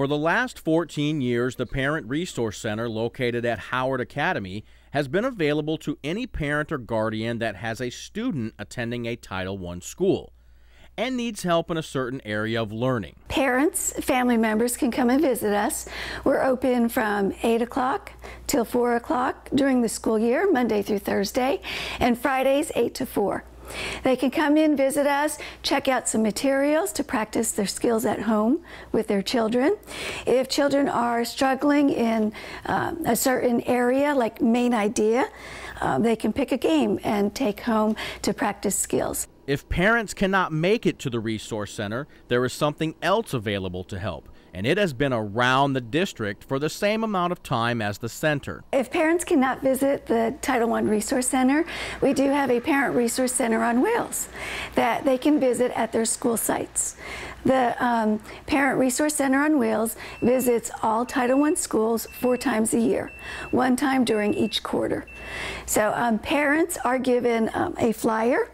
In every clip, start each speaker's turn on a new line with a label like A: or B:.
A: For the last 14 years, the Parent Resource Center located at Howard Academy has been available to any parent or guardian that has a student attending a Title I school and needs help in a certain area of learning.
B: Parents, family members can come and visit us. We're open from 8 o'clock till 4 o'clock during the school year, Monday through Thursday, and Fridays 8 to 4. They can come in, visit us, check out some materials to practice their skills at home with their children. If children are struggling in um, a certain area, like main idea, um, they can pick a game and take home to practice skills.
A: If parents cannot make it to the Resource Center, there is something else available to help and it has been around the district for the same amount of time as the center.
B: If parents cannot visit the Title I Resource Center, we do have a Parent Resource Center on wheels that they can visit at their school sites. The um, Parent Resource Center on Wheels visits all Title I schools four times a year, one time during each quarter. So um, parents are given um, a flyer.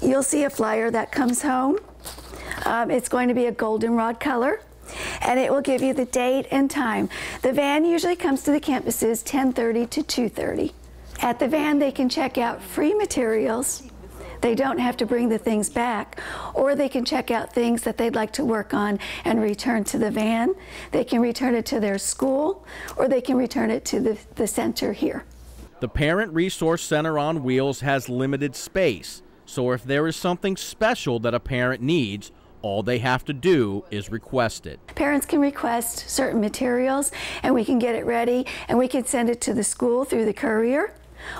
B: You'll see a flyer that comes home. Um, it's going to be a goldenrod color and it will give you the date and time. The van usually comes to the campuses 10:30 to 2:30. At the van they can check out free materials. They don't have to bring the things back, or they can check out things that they'd like to work on and return to the van. They can return it to their school, or they can return it to the, the center here.
A: The Parent Resource Center on Wheels has limited space, so if there is something special that a parent needs, all they have to do is request it.
B: Parents can request certain materials and we can get it ready and we can send it to the school through the courier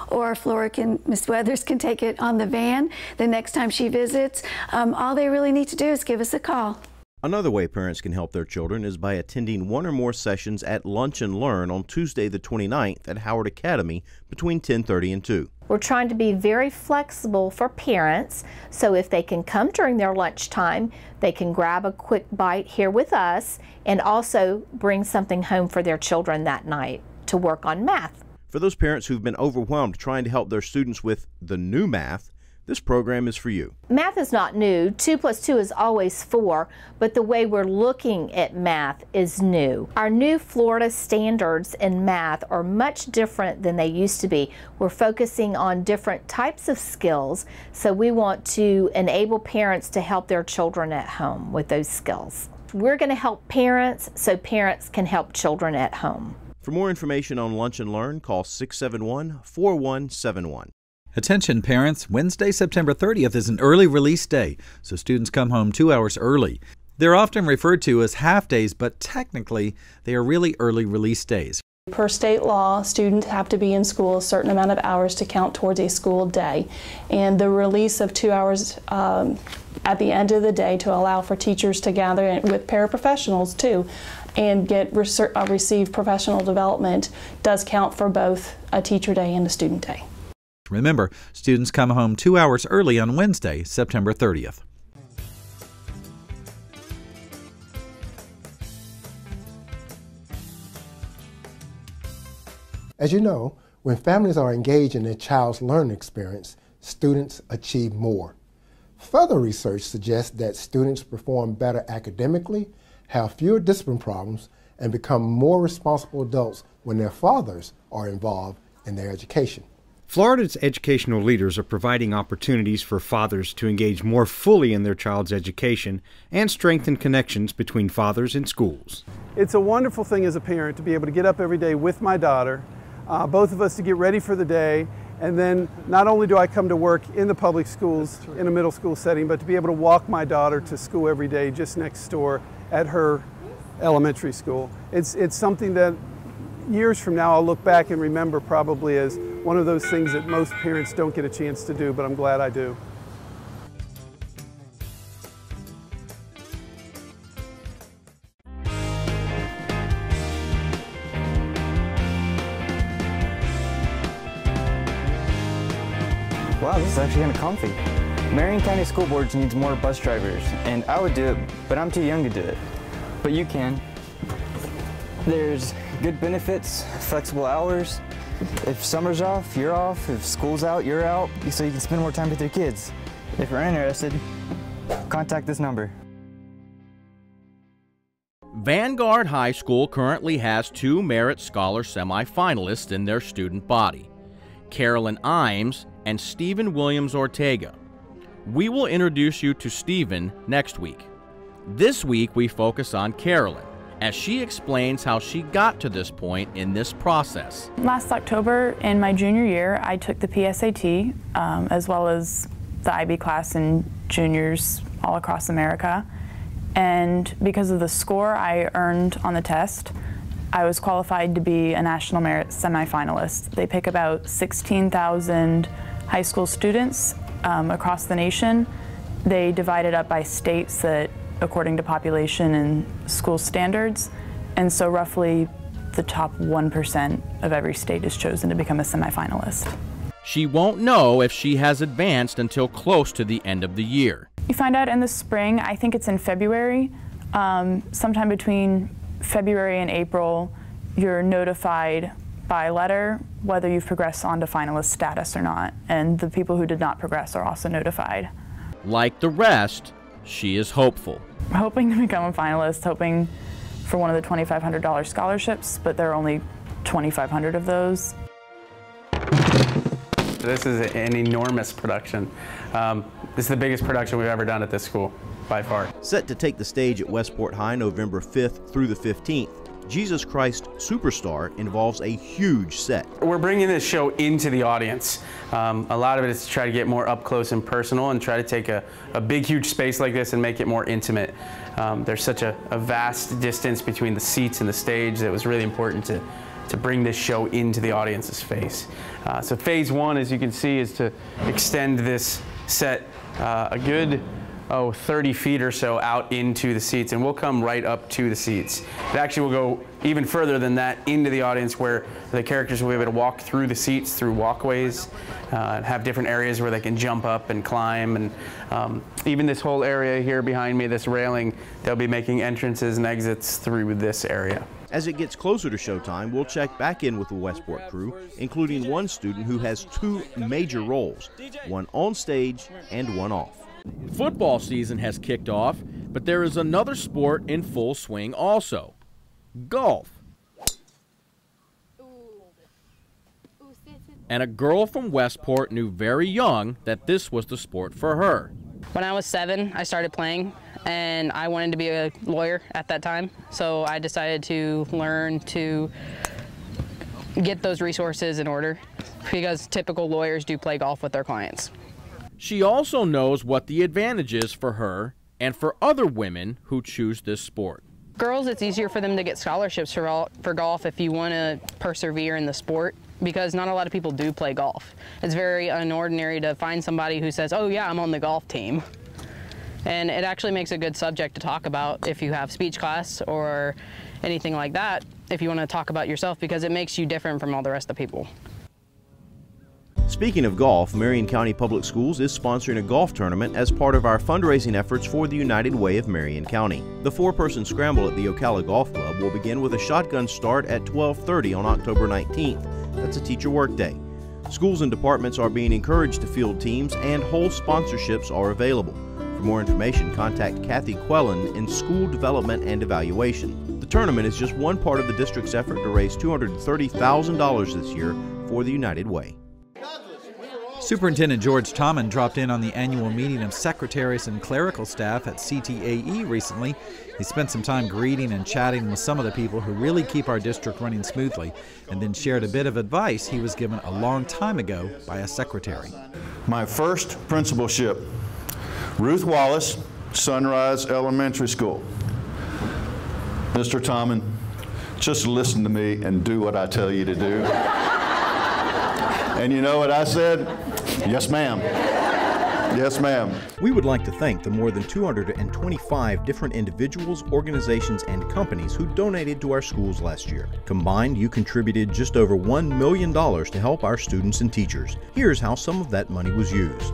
B: or Flora can, Miss Weathers can take it on the van the next time she visits. Um, all they really need to do is give us a call.
C: Another way parents can help their children is by attending one or more sessions at Lunch and Learn on Tuesday the 29th at Howard Academy between 10:30 and 2.
D: We're trying to be very flexible for parents, so if they can come during their lunchtime, they can grab a quick bite here with us and also bring something home for their children that night to work on math.
C: For those parents who've been overwhelmed trying to help their students with the new math, this program is for you.
D: Math is not new. 2 plus 2 is always 4, but the way we're looking at math is new. Our new Florida standards in math are much different than they used to be. We're focusing on different types of skills, so we want to enable parents to help their children at home with those skills. We're going to help parents so parents can help children at home.
C: For more information on Lunch and Learn, call 671 4171.
E: Attention parents, Wednesday, September 30th is an early release day, so students come home two hours early. They're often referred to as half days, but technically they are really early release days.
F: Per state law, students have to be in school a certain amount of hours to count towards a school day. And the release of two hours um, at the end of the day to allow for teachers to gather with paraprofessionals too and get uh, receive professional development does count for both a teacher day and a student day.
E: Remember, students come home two hours early on Wednesday, September 30th.
G: As you know, when families are engaged in their child's learning experience, students achieve more. Further research suggests that students perform better academically, have fewer discipline problems, and become more responsible adults when their fathers are involved in their education.
H: Florida's educational leaders are providing opportunities for fathers to engage more fully in their child's education and strengthen connections between fathers and schools.
I: It's a wonderful thing as a parent to be able to get up every day with my daughter, uh, both of us to get ready for the day, and then not only do I come to work in the public schools in a middle school setting, but to be able to walk my daughter to school every day just next door at her elementary school. It's, it's something that years from now I'll look back and remember probably as one of those things that most parents don't get a chance to do, but I'm glad I do.
J: Wow, this is actually kind of comfy. Marion County School Boards needs more bus drivers, and I would do it, but I'm too young to do it. But you can. There's good benefits, flexible hours, if summer's off, you're off. If school's out, you're out, so you can spend more time with your kids. If you're interested, contact this number.
A: Vanguard High School currently has two Merit Scholar semifinalists in their student body Carolyn Imes and Stephen Williams Ortega. We will introduce you to Stephen next week. This week, we focus on Carolyn as she explains how she got to this point in this process.
K: Last October, in my junior year, I took the PSAT um, as well as the IB class in juniors all across America. And because of the score I earned on the test, I was qualified to be a National Merit semifinalist. They pick about 16,000 high school students um, across the nation. They divide it up by states that according to population and school standards. And so roughly the top 1% of every state is chosen to become a semifinalist.
A: She won't know if she has advanced until close to the end of the year.
K: You find out in the spring, I think it's in February, um, sometime between February and April, you're notified by letter whether you've progressed onto finalist status or not. And the people who did not progress are also notified.
A: Like the rest, she is hopeful.
K: Hoping to become a finalist, hoping for one of the $2,500 scholarships, but there are only 2,500 of those.
L: This is an enormous production. Um, this is the biggest production we've ever done at this school, by far.
C: Set to take the stage at Westport High November 5th through the 15th, Jesus Christ Superstar involves a huge set.
L: We're bringing this show into the audience. Um, a lot of it is to try to get more up close and personal and try to take a, a big, huge space like this and make it more intimate. Um, there's such a, a vast distance between the seats and the stage that it was really important to, to bring this show into the audience's face. Uh, so phase one, as you can see, is to extend this set uh, a good oh, 30 feet or so out into the seats, and we'll come right up to the seats. It actually will go even further than that into the audience where the characters will be able to walk through the seats, through walkways, uh, have different areas where they can jump up and climb, and um, even this whole area here behind me, this railing, they'll be making entrances and exits through this area.
C: As it gets closer to showtime, we'll check back in with the Westport crew, including one student who has two major roles, one on stage and one off.
A: Football season has kicked off, but there is another sport in full swing also golf. And a girl from Westport knew very young that this was the sport for her.
M: When I was seven, I started playing, and I wanted to be a lawyer at that time. So I decided to learn to get those resources in order because typical lawyers do play golf with their clients.
A: She also knows what the advantage is for her and for other women who choose this sport.
M: Girls, it's easier for them to get scholarships for, for golf if you want to persevere in the sport because not a lot of people do play golf. It's very unordinary to find somebody who says, oh yeah, I'm on the golf team. And it actually makes a good subject to talk about if you have speech class or anything like that, if you want to talk about yourself because it makes you different from all the rest of the people.
C: Speaking of golf, Marion County Public Schools is sponsoring a golf tournament as part of our fundraising efforts for the United Way of Marion County. The four-person scramble at the Ocala Golf Club will begin with a shotgun start at 12:30 on October 19th. That's a teacher workday. Schools and departments are being encouraged to field teams and whole sponsorships are available. For more information, contact Kathy Quellen in School Development and Evaluation. The tournament is just one part of the district's effort to raise $230,000 this year for the United Way.
E: Superintendent George Tomyn dropped in on the annual meeting of secretaries and clerical staff at CTAE recently. He spent some time greeting and chatting with some of the people who really keep our district running smoothly, and then shared a bit of advice he was given a long time ago by a secretary.
N: My first principalship, Ruth Wallace, Sunrise Elementary School. Mr. Tomyn, just listen to me and do what I tell you to do. And you know what I said? Yes, ma'am. Yes, ma'am.
C: We would like to thank the more than 225 different individuals, organizations, and companies who donated to our schools last year. Combined, you contributed just over $1 million to help our students and teachers. Here's how some of that money was used.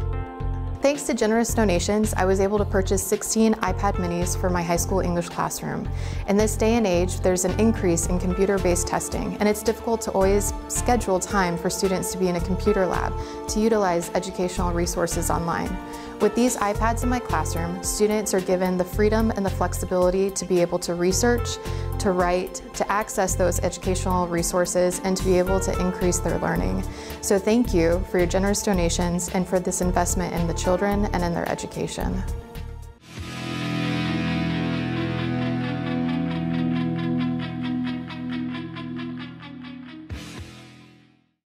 O: Thanks to generous donations, I was able to purchase 16 iPad minis for my high school English classroom. In this day and age, there's an increase in computer-based testing, and it's difficult to always schedule time for students to be in a computer lab to utilize educational resources online. With these iPads in my classroom, students are given the freedom and the flexibility to be able to research, to write, to access those educational resources, and to be able to increase their learning. So thank you for your generous donations and for this investment in the children and in their education.